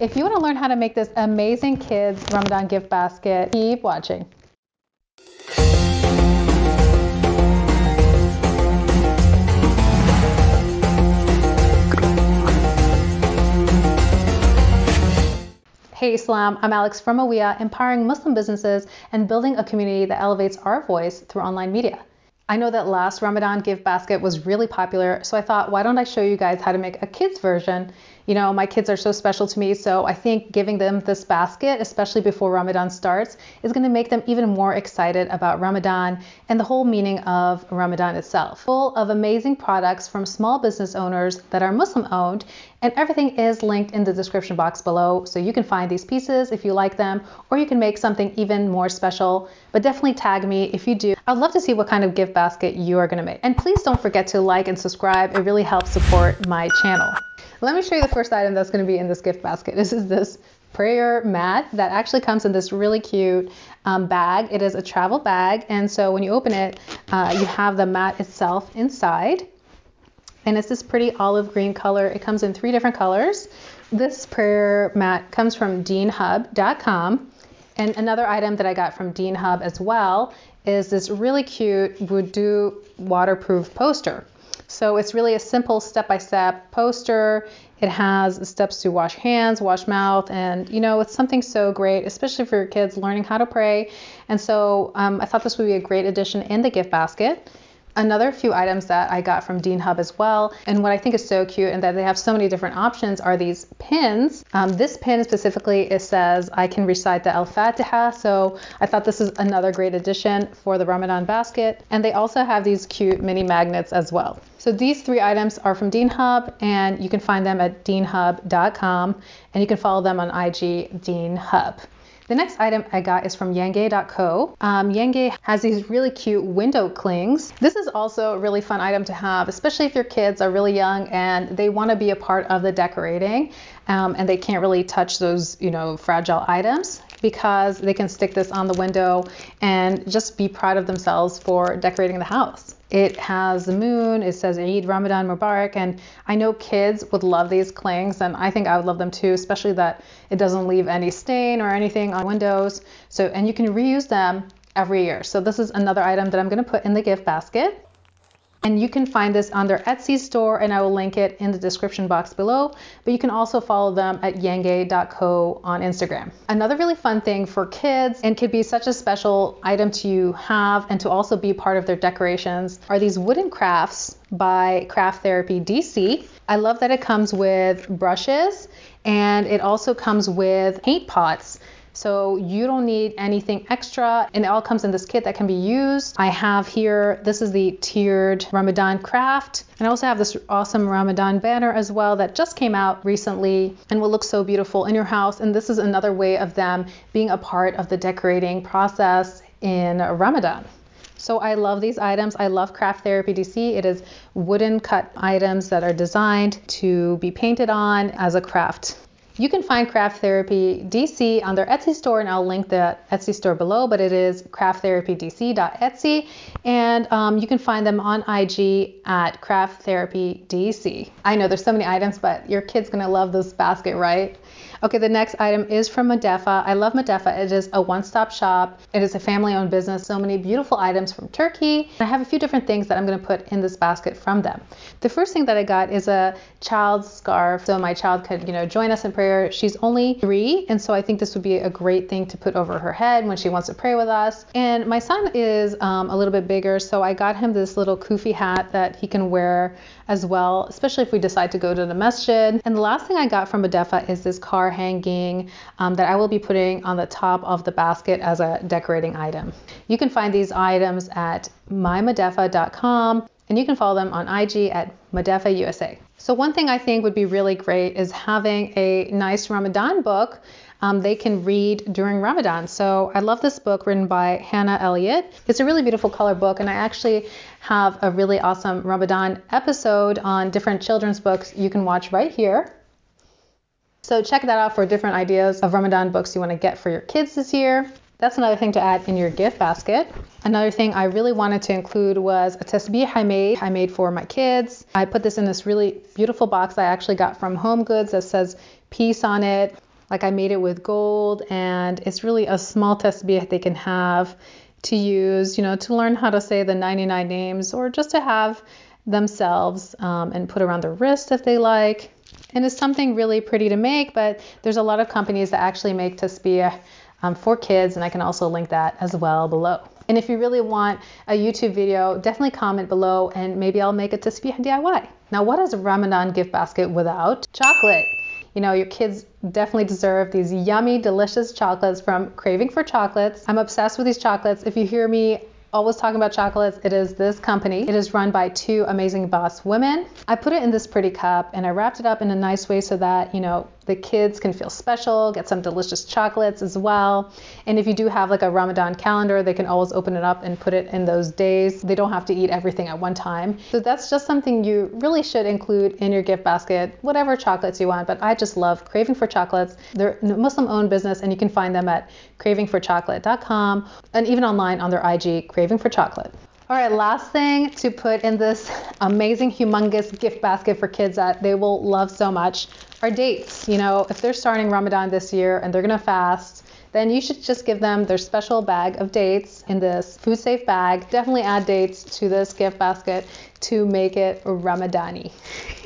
If you want to learn how to make this amazing kids Ramadan gift basket, keep watching. Hey Islam, I'm Alex from Aweea, empowering Muslim businesses and building a community that elevates our voice through online media. I know that last Ramadan gift basket was really popular, so I thought, why don't I show you guys how to make a kids version? You know, my kids are so special to me, so I think giving them this basket, especially before Ramadan starts, is going to make them even more excited about Ramadan and the whole meaning of Ramadan itself. Full of amazing products from small business owners that are Muslim owned, and everything is linked in the description box below, so you can find these pieces if you like them, or you can make something even more special. But definitely tag me if you do. I'd love to see what kind of gift basket you are going to make. And please don't forget to like and subscribe. It really helps support my channel. Let me show you the first item that's going to be in this gift basket. This is this prayer mat that actually comes in this really cute um, bag. It is a travel bag, and so when you open it, uh, you have the mat itself inside. And it's this pretty olive green color. It comes in three different colors. This prayer mat comes from deenhubb.com. And another item that I got from Deenhubb as well is this really cute Wudu waterproof poster. So it's really a simple step-by-step poster. It has steps to wash hands, wash mouth, and you know it's something so great, especially for your kids learning how to pray. And so um, I thought this would be a great addition in the gift basket another few items that I got from Deenhubb as well. And what I think is so cute and that they have so many different options are these pins. Um, this pin specifically, it says I can recite the Al-Fatiha. So I thought this is another great addition for the Ramadan basket. And they also have these cute mini magnets as well. So these three items are from Deenhubb and you can find them at deenhubb.com and you can follow them on IG Deenhubb. The next item I got is from Yenge.co. Um, Yenge has these really cute window clings. This is also a really fun item to have, especially if your kids are really young and they want to be a part of the decorating um, and they can't really touch those, you know, fragile items because they can stick this on the window and just be proud of themselves for decorating the house. It has the moon, it says Eid Ramadan Mubarak, and I know kids would love these clings, and I think I would love them too, especially that it doesn't leave any stain or anything on windows. So, and you can reuse them every year. So this is another item that I'm gonna put in the gift basket. And you can find this on their Etsy store, and I will link it in the description box below. But you can also follow them at yenge.co on Instagram. Another really fun thing for kids, and could be such a special item to have and to also be part of their decorations, are these wooden crafts by Craft Therapy DC. I love that it comes with brushes and it also comes with paint pots. So you don't need anything extra and it all comes in this kit that can be used. I have here, this is the tiered Ramadan craft. And I also have this awesome Ramadan banner as well that just came out recently and will look so beautiful in your house. And this is another way of them being a part of the decorating process in Ramadan. So I love these items. I love Craft Therapy DC. It is wooden cut items that are designed to be painted on as a craft. You can find Craft Therapy DC on their Etsy store, and I'll link the Etsy store below, but it is crafttherapydc.etsy. And um, you can find them on IG at Craft Therapy DC. I know there's so many items, but your kid's gonna love this basket, right? Okay, the next item is from Modefa. I love Modefa. It is a one-stop shop. It is a family-owned business. So many beautiful items from Turkey. I have a few different things that I'm going to put in this basket from them. The first thing that I got is a child's scarf, so my child could, you know, join us in prayer. She's only three, and so I think this would be a great thing to put over her head when she wants to pray with us. And my son is um, a little bit bigger, so I got him this little kufi hat that he can wear as well, especially if we decide to go to the masjid. And the last thing I got from Modefa is this car hanging um, that I will be putting on the top of the basket as a decorating item. You can find these items at mymodefa.com and you can follow them on IG at Modefa USA. So one thing I think would be really great is having a nice Ramadan book um, they can read during Ramadan. So I love this book written by Hannah Eliot. It's a really beautiful color book, and I actually have a really awesome Ramadan episode on different children's books you can watch right here. So check that out for different ideas of Ramadan books you want to get for your kids this year. That's another thing to add in your gift basket. Another thing I really wanted to include was a tasbih I made. I made for my kids. I put this in this really beautiful box I actually got from Home Goods that says peace on it. Like I made it with gold, and it's really a small tasbih they can have to use, you know, to learn how to say the 99 names or just to have themselves um, and put around their wrist if they like. And it's something really pretty to make, but there's a lot of companies that actually make tasbih um, for kids, and I can also link that as well below. And if you really want a YouTube video, definitely comment below and maybe I'll make a tasbih DIY. Now, what is a Ramadan gift basket without chocolate? You know, your kids definitely deserve these yummy, delicious chocolates from Craving for Chocolates. I'm obsessed with these chocolates. If you hear me always talking about chocolates, it is this company. It is run by two amazing boss women. I put it in this pretty cup and I wrapped it up in a nice way so that, you know, the kids can feel special, get some delicious chocolates as well. And if you do have like a Ramadan calendar, they can always open it up and put it in those days. They don't have to eat everything at one time. So that's just something you really should include in your gift basket, whatever chocolates you want. But I just love Craving for Chocolates. They're a Muslim owned business and you can find them at cravingforchocolate.com and even online on their IG, Craving for Chocolate. All right, last thing to put in this amazing, humongous gift basket for kids that they will love so much are dates. You know, if they're starting Ramadan this year and they're gonna fast, then you should just give them their special bag of dates in this food safe bag. Definitely add dates to this gift basket to make it Ramadani.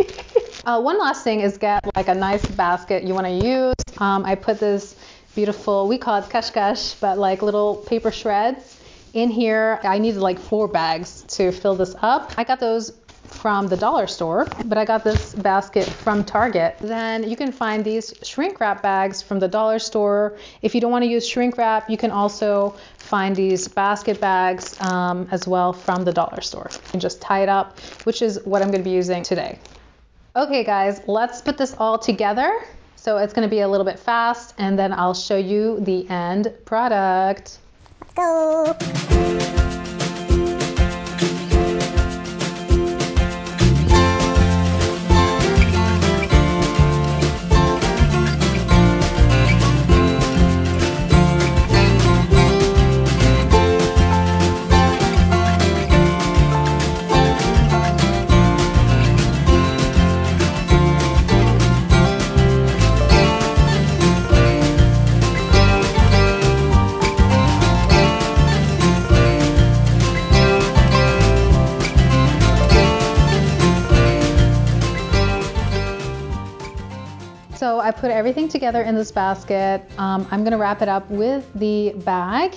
uh, one last thing is get like a nice basket you want to use. Um, I put this beautiful, we call it kashkash, but like little paper shreds in here, I needed like four bags to fill this up. I got those from the dollar store, but I got this basket from Target. Then you can find these shrink wrap bags from the dollar store. If you don't want to use shrink wrap, you can also find these basket bags um, as well from the dollar store and just tie it up, which is what I'm going to be using today. Okay, guys, let's put this all together. So it's going to be a little bit fast, and then I'll show you the end product go. Everything together in this basket. Um, I'm gonna wrap it up with the bag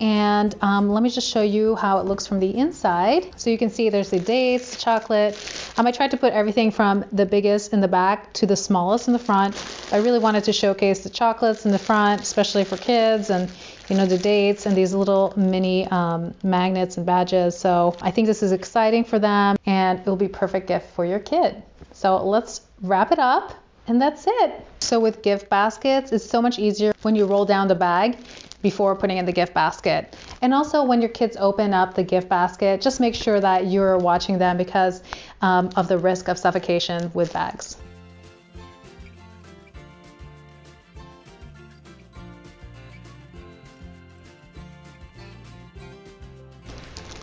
and um, let me just show you how it looks from the inside. So you can see there's the dates, chocolate. Um, I tried to put everything from the biggest in the back to the smallest in the front. I really wanted to showcase the chocolates in the front, especially for kids and you know the dates and these little mini um, magnets and badges. So I think this is exciting for them and it will be perfect gift for your kid. So let's wrap it up and that's it. So with gift baskets, it's so much easier when you roll down the bag before putting in the gift basket. And also when your kids open up the gift basket, just make sure that you're watching them because um, of the risk of suffocation with bags.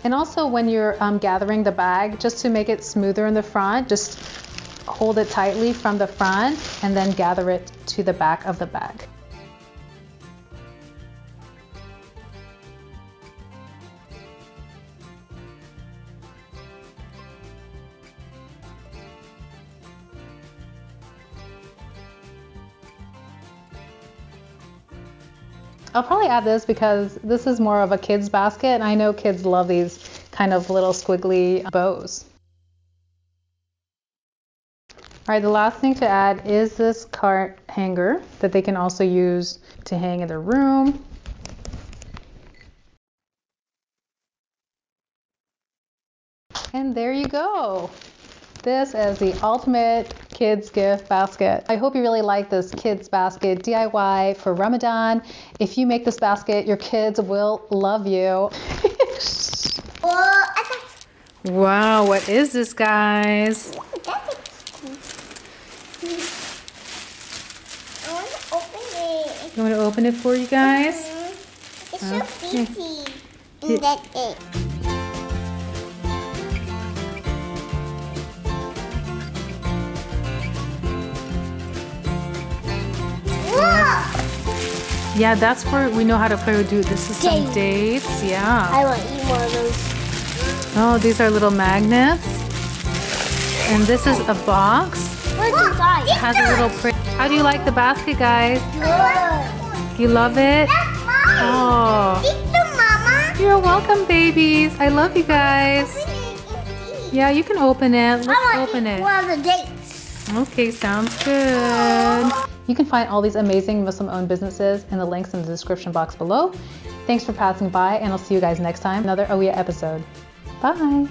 And also when you're um, gathering the bag, just to make it smoother in the front, just hold it tightly from the front and then gather it to the back of the bag. I'll probably add this because this is more of a kid's basket and I know kids love these kind of little squiggly bows. All right, the last thing to add is this cart hanger that they can also use to hang in their room. And there you go. This is the ultimate kids gift basket. I hope you really like this kids basket DIY for Ramadan. If you make this basket, your kids will love you. wow, what is this, guys? You want to open it for you guys? Mm-hmm. It's so okay. pretty. And that's it. Yeah, that's where we know how to play with dude. This is some dates. Yeah. I want to eat more of those. Oh, these are little magnets. And this is a box. What's inside? It has a little print. How do you like the basket, guys? Good. You love it? That's mine. Oh, you, Mama. you're welcome, babies. I love you guys. Yeah, you can open it. Let's I open eat it. one of the dates. Okay, sounds good. You can find all these amazing Muslim owned businesses in the links in the description box below. Thanks for passing by, and I'll see you guys next time. Another Aweea episode. Bye.